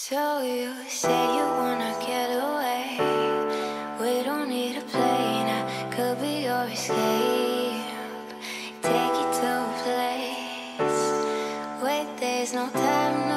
So you say you wanna get away. We don't need a plane, I could be your escape. Take you to a place where there's no time.